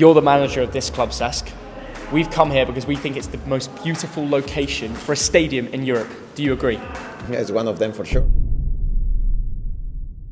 You're the manager of this club, Cesc. We've come here because we think it's the most beautiful location for a stadium in Europe. Do you agree? It's one of them for sure.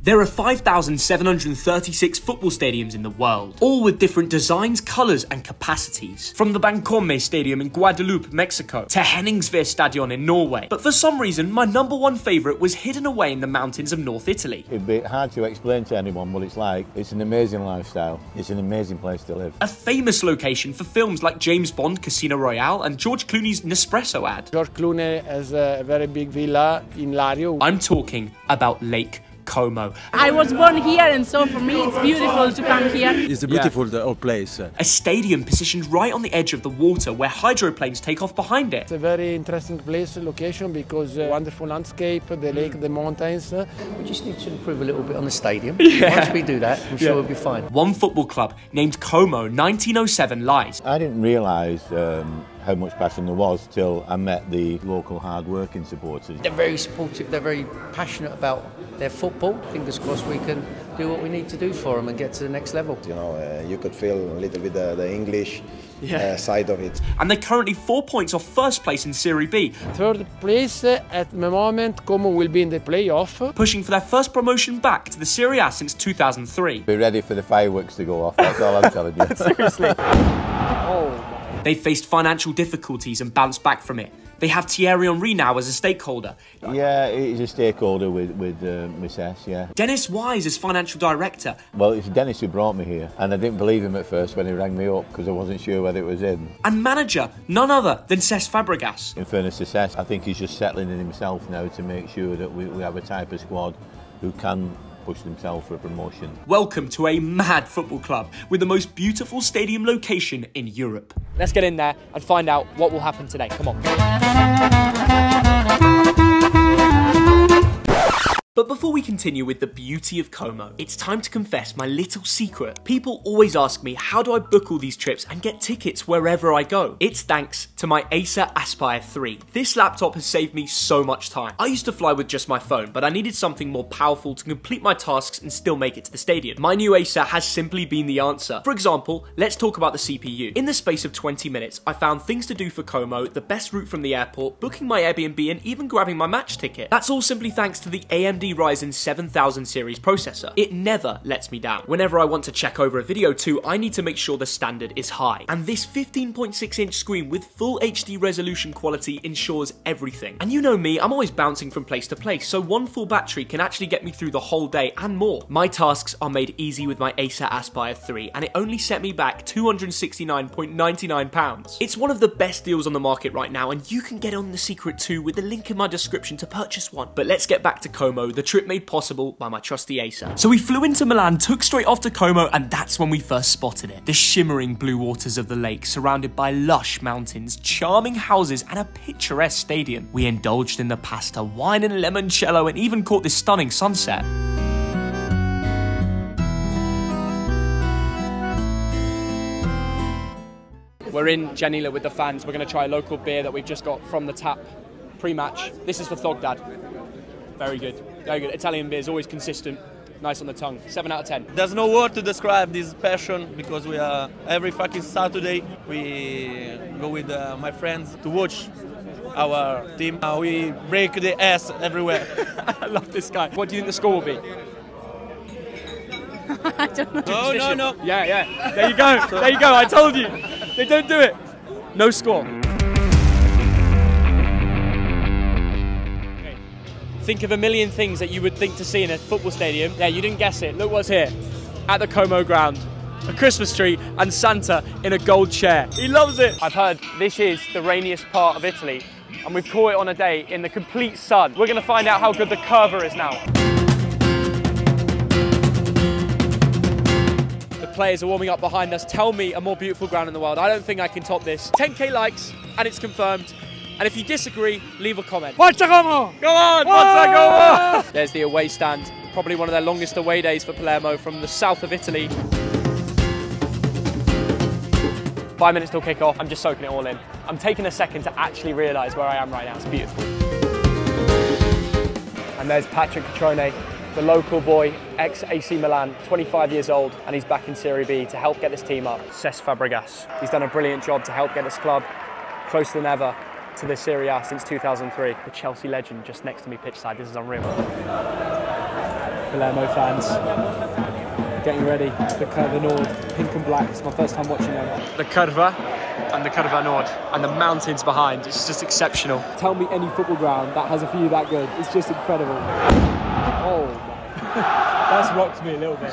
There are 5,736 football stadiums in the world, all with different designs, colours and capacities. From the Bancomer Stadium in Guadalupe, Mexico, to Henningsvær Stadion in Norway. But for some reason, my number one favourite was hidden away in the mountains of North Italy. It'd be hard to explain to anyone what it's like. It's an amazing lifestyle. It's an amazing place to live. A famous location for films like James Bond Casino Royale and George Clooney's Nespresso ad. George Clooney has a very big villa in Lario. I'm talking about Lake Como. I was born here, and so for me it's beautiful to come here. It's a beautiful yeah. place. A stadium positioned right on the edge of the water where hydroplanes take off behind it. It's a very interesting place, location, because uh, wonderful landscape, the lake, the mountains. We just need to improve a little bit on the stadium. Yeah. Once we do that, I'm sure yeah. we'll be fine. One football club named Como 1907 lies. I didn't realise um, how much passion there was till I met the local hard-working supporters. They're very supportive, they're very passionate about their football. Fingers crossed we can do what we need to do for them and get to the next level. You know, uh, you could feel a little bit the, the English yeah. uh, side of it. And they're currently four points off first place in Serie B. Third place uh, at the moment, Como will be in the playoff. Pushing for their first promotion back to the Serie A since 2003. Be ready for the fireworks to go off, that's all I'm telling you. Seriously. They faced financial difficulties and bounced back from it. They have Thierry Henry now as a stakeholder. Yeah, he's a stakeholder with with uh, Miss S. Yeah. Dennis Wise is financial director. Well, it's Dennis who brought me here, and I didn't believe him at first when he rang me up because I wasn't sure whether it was him. And manager, none other than Cesc Fabregas. In fairness to Cesc, I think he's just settling in himself now to make sure that we, we have a type of squad who can push themselves for a promotion. Welcome to a mad football club with the most beautiful stadium location in Europe. Let's get in there and find out what will happen today. Come on. But before we continue with the beauty of Como, it's time to confess my little secret. People always ask me how do I book all these trips and get tickets wherever I go. It's thanks to my Acer Aspire 3. This laptop has saved me so much time. I used to fly with just my phone, but I needed something more powerful to complete my tasks and still make it to the stadium. My new Acer has simply been the answer. For example, let's talk about the CPU. In the space of 20 minutes, I found things to do for Como, the best route from the airport, booking my Airbnb and even grabbing my match ticket. That's all simply thanks to the AMD Ryzen 7000 series processor. It never lets me down. Whenever I want to check over a video too, I need to make sure the standard is high. And this 15.6 inch screen with full HD resolution quality ensures everything. And you know me, I'm always bouncing from place to place, so one full battery can actually get me through the whole day and more. My tasks are made easy with my Acer Aspire 3, and it only set me back £269.99. It's one of the best deals on the market right now, and you can get on the secret too with the link in my description to purchase one. But let's get back to Como, the trip made possible by my trusty Acer. So we flew into Milan, took straight off to Como, and that's when we first spotted it. The shimmering blue waters of the lake, surrounded by lush mountains, charming houses, and a picturesque stadium. We indulged in the pasta, wine and limoncello, and even caught this stunning sunset. We're in Janila with the fans. We're going to try a local beer that we've just got from the tap pre-match. This is for Thogdad. Very good. Very good. Italian beer is always consistent, nice on the tongue. Seven out of ten. There's no word to describe this passion because we are every fucking Saturday we go with uh, my friends to watch our team. Uh, we break the ass everywhere. I love this guy. What do you think the score will be? I don't know. No, no, no. Yeah, yeah. There you go. there you go. I told you. They don't do it. No score. Think of a million things that you would think to see in a football stadium. Yeah, you didn't guess it. Look what's here at the Como ground. A Christmas tree and Santa in a gold chair. He loves it. I've heard this is the rainiest part of Italy and we've caught it on a day in the complete sun. We're gonna find out how good the curva is now. The players are warming up behind us. Tell me a more beautiful ground in the world. I don't think I can top this. 10k likes and it's confirmed. And if you disagree, leave a comment. Forza Como! Go on, Forza Como! There's the away stand. Probably one of their longest away days for Palermo from the south of Italy. Five minutes till kick off. I'm just soaking it all in. I'm taking a second to actually realise where I am right now. It's beautiful. And there's Patrick Cutrone the local boy, ex AC Milan, 25 years old, and he's back in Serie B to help get this team up. Cesc Fabregas. He's done a brilliant job to help get this club closer than ever to the Serie A since 2003. The Chelsea legend just next to me pitchside. This is unreal. Palermo fans getting ready. The Curva Nord, pink and black. It's my first time watching them. The Curva and the Curva Nord and the mountains behind. It's just exceptional. Tell me any football ground that has a view that good. It's just incredible. Oh my. That's rocked me a little bit.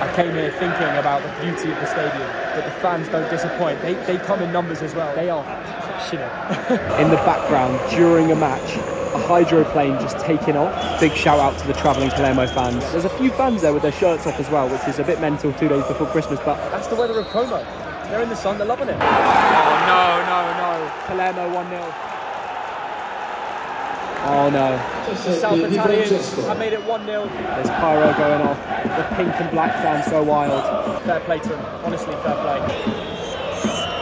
I came here thinking about the beauty of the stadium, but the fans don't disappoint. They, they come in numbers as well. They are passionate. in the background, during a match, a hydroplane just taking off. Big shout out to the travelling Palermo fans. There's a few fans there with their shirts off as well, which is a bit mental two days before Christmas, but that's the weather of Como. They're in the sun, they're loving it. Oh no, no, no. Palermo 1 0. Oh no. The South Italians have made it 1 0. There's pyro going off. The pink and black fans go wild. Fair play to them. Honestly, fair play.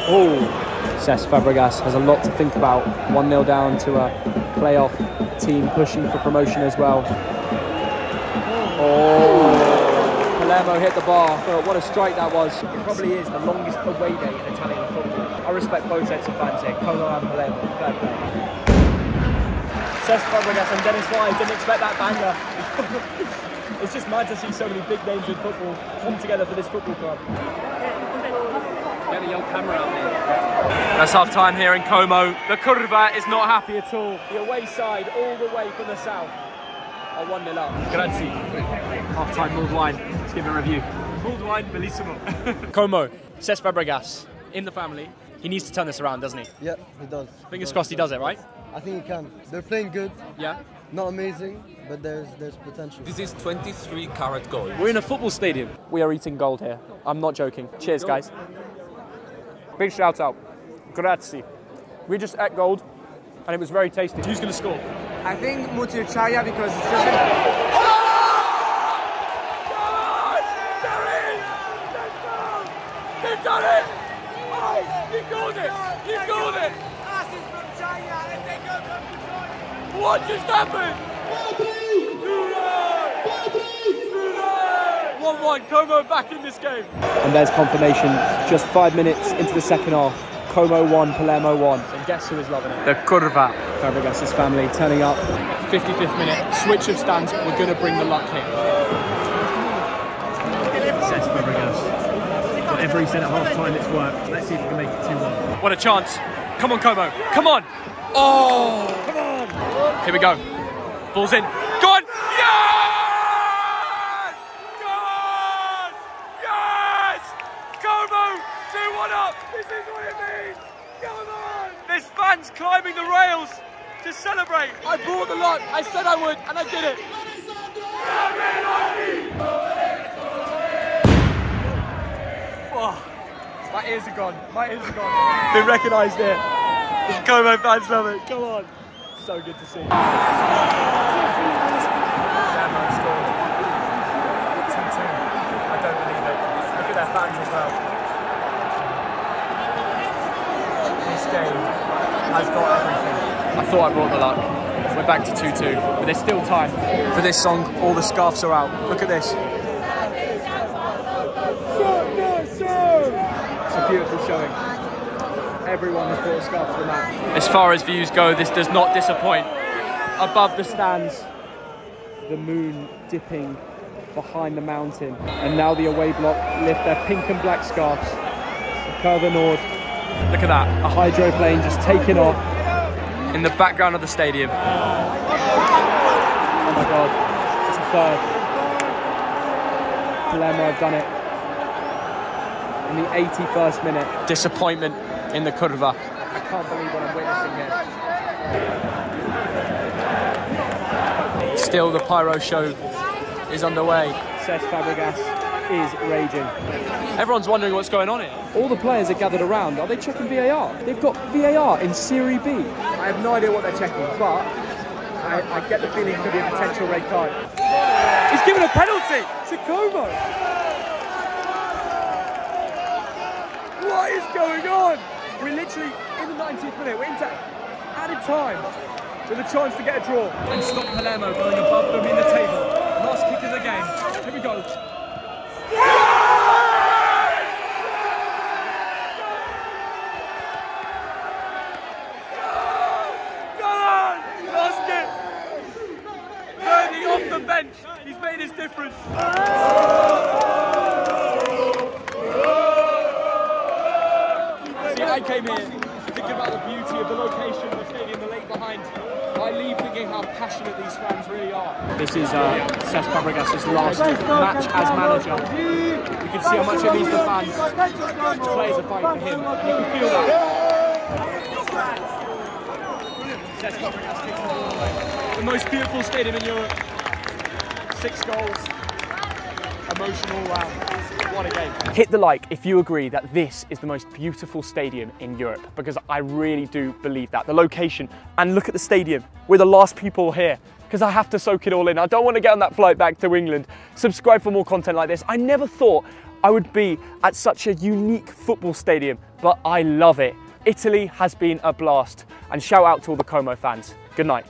Oh. Cesc Fabregas has a lot to think about. 1 0 down to a playoff team pushing for promotion as well. Oh. Palermo hit the bar. Oh, what a strike that was. It probably is the longest away day in Italian football. I respect both sets of fans here, Como and Palermo. Fair play. Cesc Fabregas and Dennis Wise didn't expect that banger. it's just mad to see so many big names in football come together for this football club. Get a young camera out there. That's half time here in Como. The Curva is not happy at all. The away side, all the way from the south, are 1 0 up. Grazie. Half time, mulled wine. Let's give a review. Mulled wine, bellissimo. Como, Cesc Fabregas, in the family. He needs to turn this around, doesn't he? Yeah, he does. Fingers crossed he does it, right? I think he can. They're playing good. Yeah. Not amazing, but there's there's potential. This is 23 carat gold. We're in a football stadium. We are eating gold here. I'm not joking. Cheers, guys. Big shout out. Grazie. We just ate gold, and it was very tasty. Who's going to score? I think Moutir Chajia because it's just. He's done it! Oh, he called it! He called it! What just happened? 1-1, Como back in this game. And there's confirmation just five minutes into the second half. Como 1, Palermo 1. And guess who is loving it? The Curva. Fabregas' family turning up. 55th minute, switch of stands. We're going to bring the luck here. Cesc Fabregas. Whatever he said at half time, it's worked. Let's see if we can make it 2 1. What a chance. Come on, Como. Come on. Oh, come on. Here we go. Ball's in. Go on. Yes! Go on! Yes! Como, 2 1 up. This is what it means. Come on. There's fans climbing the rails to celebrate. I brought the lot. I said I would, and I did it. Oh, my ears are gone. My ears are gone. Been recognised here. Como fans love it. Come on. So good to see. I don't believe it. Look at their fans as well. This game has got everything. I thought I brought the luck. We're back to 2-2, but there's still time. For this song, all the scarves are out. Look at this. It's a beautiful showing. Everyone has brought a scarf to the match. As far as views go, this does not disappoint. Above the stands, the moon dipping behind the mountain. And now the away block lift their pink and black scarves. Curva Nord. Look at that. A hydroplane just taking off. In the background of the stadium. Oh my god. It's a third. Palermo have done it. In the 81st minute. Disappointment in the curva. I can't believe what I'm witnessing here. Still, the pyro show is underway. Cesc Fabregas is raging. Everyone's wondering what's going on here. All the players are gathered around. Are they checking VAR? They've got VAR in Serie B. I have no idea what they're checking, but I, I get the feeling it could be a potential red card. He's given a penalty to Como. What is going on? We're literally in the 90th minute. We're into added time. with a chance to get a draw and stop Palermo going above them in the table. Last kick of the game. Here we go. off the bench. He's made his difference. Came here thinking about the beauty of the location of the stadium, the lake behind. I leave thinking how passionate these fans really are. This is uh, Cesc Fabregas' last match as manager. You can see how much it means to fans. The players are fighting for him. You can feel that. Cesc Fabregas kicks the. The most beautiful stadium in Europe. Six goals. Emotional. Wow. A game. Hit the like if you agree that this is the most beautiful stadium in Europe, because I really do believe that. The location, and look at the stadium. We're the last people here because I have to soak it all in. I don't want to get on that flight back to England. Subscribe for more content like this. I never thought I would be at such a unique football stadium, but I love it. Italy has been a blast. And shout out to all the Como fans. Good night.